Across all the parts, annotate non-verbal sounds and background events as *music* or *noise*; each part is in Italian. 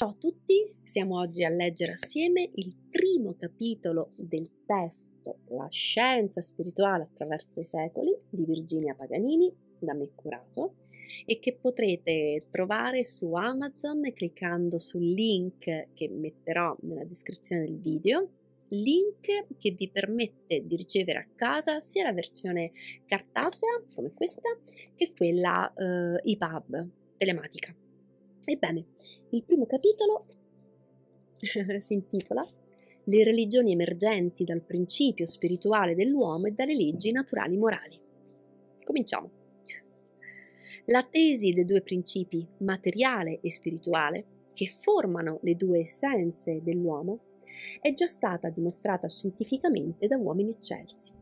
Ciao a tutti, siamo oggi a leggere assieme il primo capitolo del testo La scienza spirituale attraverso i secoli di Virginia Paganini, da me curato, e che potrete trovare su Amazon cliccando sul link che metterò nella descrizione del video, link che vi permette di ricevere a casa sia la versione cartacea, come questa, che quella eh, EPUB telematica. Ebbene, il primo capitolo *laughs* si intitola Le religioni emergenti dal principio spirituale dell'uomo e dalle leggi naturali morali. Cominciamo. La tesi dei due principi, materiale e spirituale, che formano le due essenze dell'uomo, è già stata dimostrata scientificamente da uomini eccelsi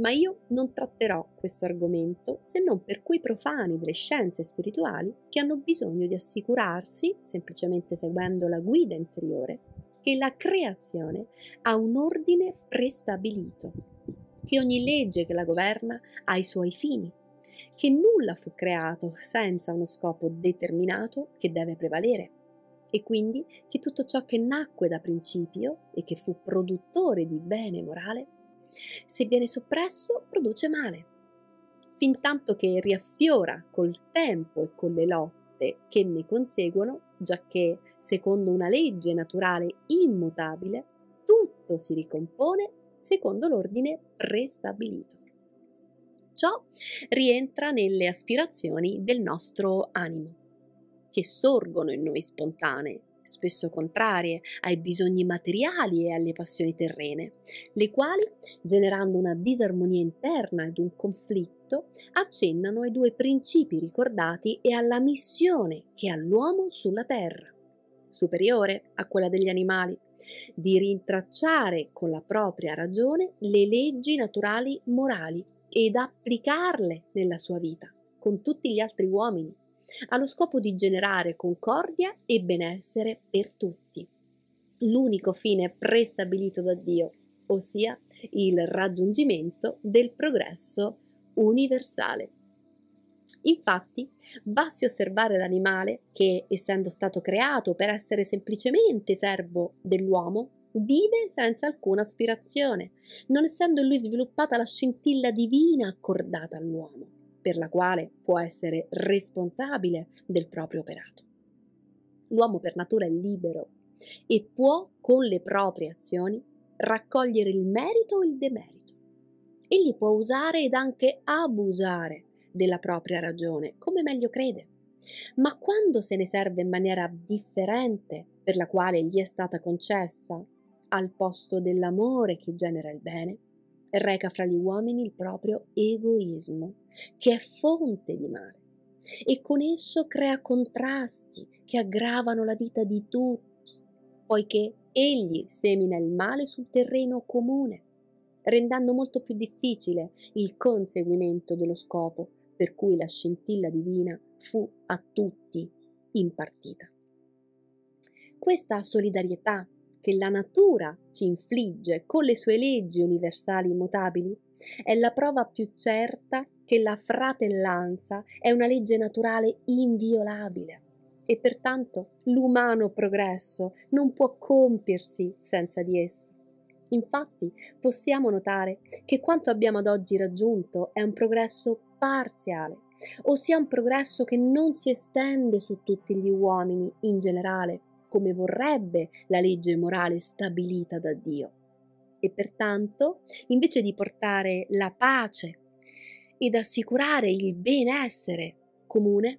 ma io non tratterò questo argomento se non per quei profani delle scienze spirituali che hanno bisogno di assicurarsi, semplicemente seguendo la guida interiore, che la creazione ha un ordine prestabilito, che ogni legge che la governa ha i suoi fini, che nulla fu creato senza uno scopo determinato che deve prevalere. E quindi che tutto ciò che nacque da principio e che fu produttore di bene morale se viene soppresso, produce male, fin tanto che riaffiora col tempo e con le lotte che ne conseguono, giacché, secondo una legge naturale immutabile, tutto si ricompone secondo l'ordine prestabilito. Ciò rientra nelle aspirazioni del nostro animo, che sorgono in noi spontanee spesso contrarie ai bisogni materiali e alle passioni terrene, le quali, generando una disarmonia interna ed un conflitto, accennano ai due principi ricordati e alla missione che ha l'uomo sulla terra, superiore a quella degli animali, di rintracciare con la propria ragione le leggi naturali morali ed applicarle nella sua vita, con tutti gli altri uomini, ha lo scopo di generare concordia e benessere per tutti. L'unico fine prestabilito da Dio, ossia il raggiungimento del progresso universale. Infatti, basti osservare l'animale che, essendo stato creato per essere semplicemente servo dell'uomo, vive senza alcuna aspirazione, non essendo in lui sviluppata la scintilla divina accordata all'uomo per la quale può essere responsabile del proprio operato. L'uomo per natura è libero e può con le proprie azioni raccogliere il merito o il demerito. Egli può usare ed anche abusare della propria ragione, come meglio crede. Ma quando se ne serve in maniera differente, per la quale gli è stata concessa, al posto dell'amore che genera il bene, reca fra gli uomini il proprio egoismo, che è fonte di male, e con esso crea contrasti che aggravano la vita di tutti, poiché egli semina il male sul terreno comune, rendendo molto più difficile il conseguimento dello scopo per cui la scintilla divina fu a tutti impartita. Questa solidarietà che la natura ci infligge con le sue leggi universali immutabili è la prova più certa che la fratellanza è una legge naturale inviolabile e pertanto l'umano progresso non può compiersi senza di essa. Infatti possiamo notare che quanto abbiamo ad oggi raggiunto è un progresso parziale, ossia un progresso che non si estende su tutti gli uomini in generale, come vorrebbe la legge morale stabilita da Dio. E pertanto, invece di portare la pace ed assicurare il benessere comune,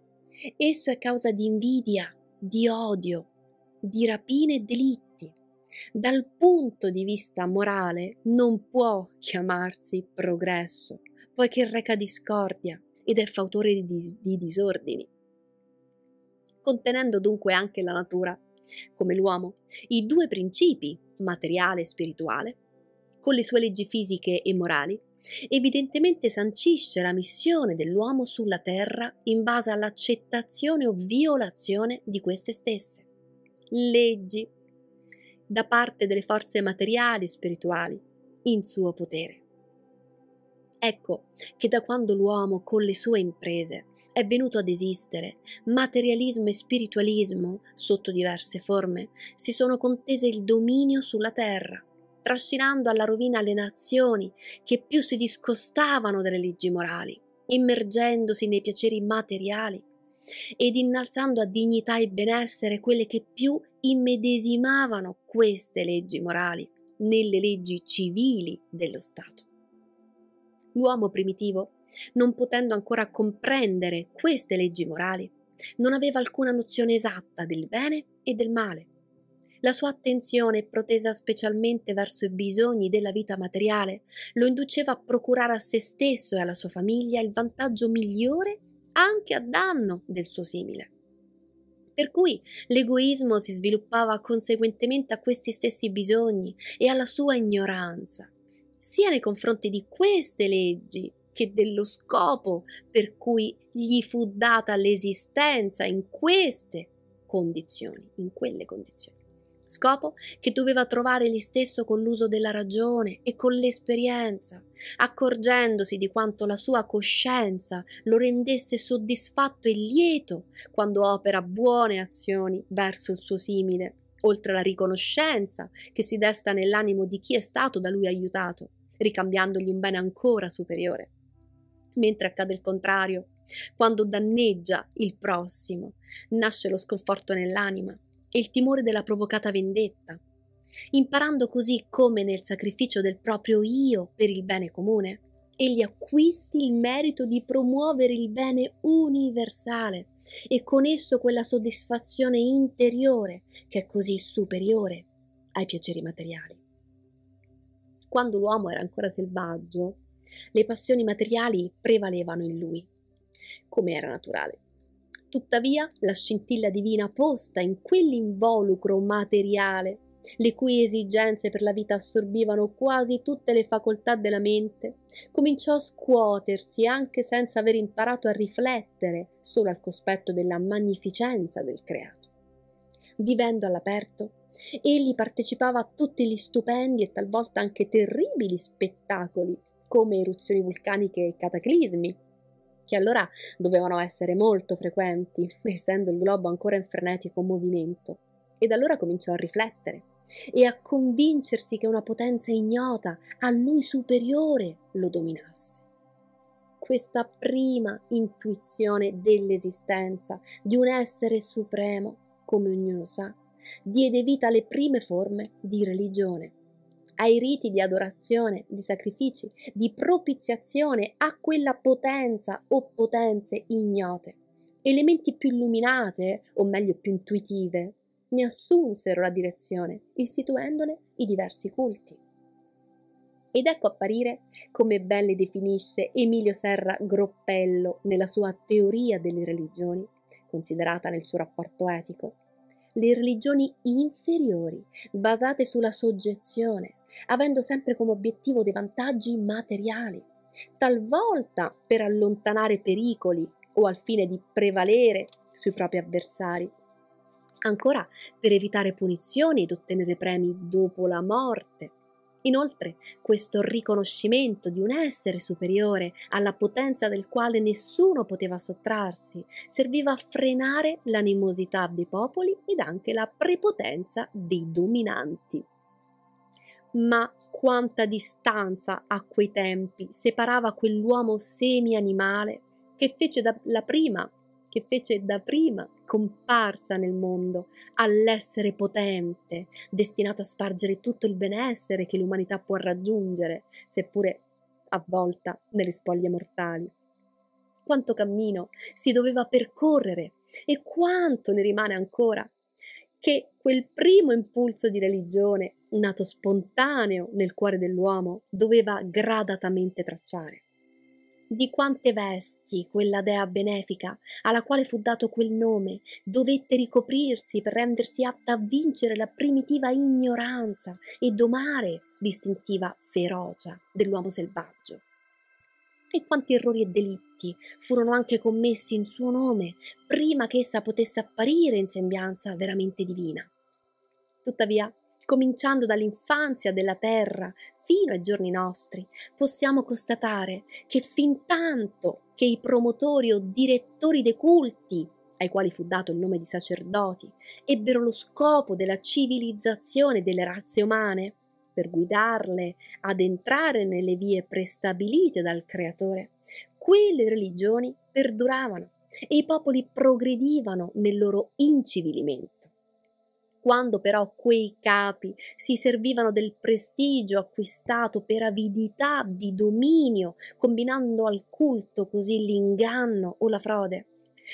esso è causa di invidia, di odio, di rapine e delitti. Dal punto di vista morale non può chiamarsi progresso, poiché reca discordia ed è fautore di, di disordini. Contenendo dunque anche la natura, come l'uomo, i due principi, materiale e spirituale, con le sue leggi fisiche e morali, evidentemente sancisce la missione dell'uomo sulla terra in base all'accettazione o violazione di queste stesse. Leggi da parte delle forze materiali e spirituali in suo potere. Ecco che da quando l'uomo con le sue imprese è venuto ad esistere, materialismo e spiritualismo, sotto diverse forme, si sono contese il dominio sulla terra, trascinando alla rovina le nazioni che più si discostavano dalle leggi morali, immergendosi nei piaceri materiali ed innalzando a dignità e benessere quelle che più immedesimavano queste leggi morali nelle leggi civili dello Stato. L'uomo primitivo, non potendo ancora comprendere queste leggi morali, non aveva alcuna nozione esatta del bene e del male. La sua attenzione, protesa specialmente verso i bisogni della vita materiale, lo induceva a procurare a se stesso e alla sua famiglia il vantaggio migliore anche a danno del suo simile. Per cui l'egoismo si sviluppava conseguentemente a questi stessi bisogni e alla sua ignoranza, sia nei confronti di queste leggi che dello scopo per cui gli fu data l'esistenza in queste condizioni, in quelle condizioni. Scopo che doveva trovare egli stesso con l'uso della ragione e con l'esperienza, accorgendosi di quanto la sua coscienza lo rendesse soddisfatto e lieto quando opera buone azioni verso il suo simile oltre alla riconoscenza che si desta nell'animo di chi è stato da lui aiutato, ricambiandogli un bene ancora superiore. Mentre accade il contrario, quando danneggia il prossimo, nasce lo sconforto nell'anima e il timore della provocata vendetta, imparando così come nel sacrificio del proprio io per il bene comune, egli acquisti il merito di promuovere il bene universale e con esso quella soddisfazione interiore che è così superiore ai piaceri materiali. Quando l'uomo era ancora selvaggio, le passioni materiali prevalevano in lui, come era naturale. Tuttavia, la scintilla divina posta in quell'involucro materiale le cui esigenze per la vita assorbivano quasi tutte le facoltà della mente, cominciò a scuotersi anche senza aver imparato a riflettere solo al cospetto della magnificenza del creato. Vivendo all'aperto, egli partecipava a tutti gli stupendi e talvolta anche terribili spettacoli, come eruzioni vulcaniche e cataclismi, che allora dovevano essere molto frequenti, essendo il globo ancora in frenetico movimento. Ed allora cominciò a riflettere e a convincersi che una potenza ignota, a lui superiore, lo dominasse. Questa prima intuizione dell'esistenza di un essere supremo, come ognuno sa, diede vita alle prime forme di religione, ai riti di adorazione, di sacrifici, di propiziazione a quella potenza o potenze ignote, elementi più illuminate, o meglio più intuitive, ne assunsero la direzione, istituendone i diversi culti. Ed ecco apparire, come ben le definisce Emilio Serra Groppello nella sua Teoria delle religioni, considerata nel suo rapporto etico, le religioni inferiori, basate sulla soggezione, avendo sempre come obiettivo dei vantaggi materiali, talvolta per allontanare pericoli o al fine di prevalere sui propri avversari, ancora per evitare punizioni ed ottenere premi dopo la morte. Inoltre, questo riconoscimento di un essere superiore alla potenza del quale nessuno poteva sottrarsi serviva a frenare l'animosità dei popoli ed anche la prepotenza dei dominanti. Ma quanta distanza a quei tempi separava quell'uomo semi-animale che fece la prima che fece da prima comparsa nel mondo all'essere potente, destinato a spargere tutto il benessere che l'umanità può raggiungere, seppure avvolta nelle spoglie mortali. Quanto cammino si doveva percorrere e quanto ne rimane ancora che quel primo impulso di religione, nato spontaneo nel cuore dell'uomo, doveva gradatamente tracciare di quante vesti quella dea benefica, alla quale fu dato quel nome, dovette ricoprirsi per rendersi atta a vincere la primitiva ignoranza e domare l'istintiva ferocia dell'uomo selvaggio. E quanti errori e delitti furono anche commessi in suo nome prima che essa potesse apparire in sembianza veramente divina. Tuttavia, cominciando dall'infanzia della terra fino ai giorni nostri, possiamo constatare che fin tanto che i promotori o direttori dei culti, ai quali fu dato il nome di sacerdoti, ebbero lo scopo della civilizzazione delle razze umane, per guidarle ad entrare nelle vie prestabilite dal Creatore, quelle religioni perduravano e i popoli progredivano nel loro incivilimento. Quando però quei capi si servivano del prestigio acquistato per avidità di dominio, combinando al culto così l'inganno o la frode,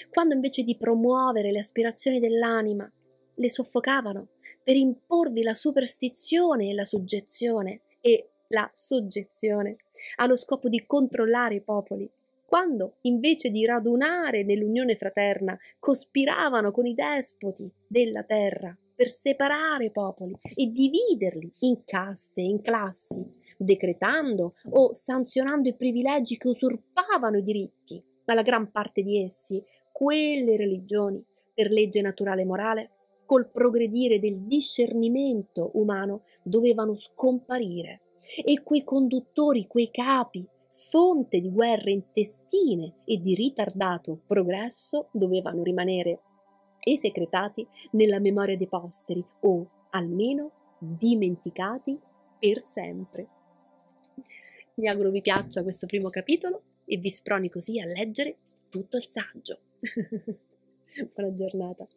quando invece di promuovere le aspirazioni dell'anima, le soffocavano per imporvi la superstizione e la suggezione e la soggezione allo scopo di controllare i popoli, quando invece di radunare nell'unione fraterna cospiravano con i despoti della terra per separare popoli e dividerli in caste, in classi, decretando o sanzionando i privilegi che usurpavano i diritti alla gran parte di essi, quelle religioni, per legge naturale e morale, col progredire del discernimento umano, dovevano scomparire. E quei conduttori, quei capi, fonte di guerre intestine e di ritardato progresso, dovevano rimanere esecretati nella memoria dei posteri o almeno dimenticati per sempre. Mi auguro vi piaccia questo primo capitolo e vi sproni così a leggere tutto il saggio. *laughs* Buona giornata.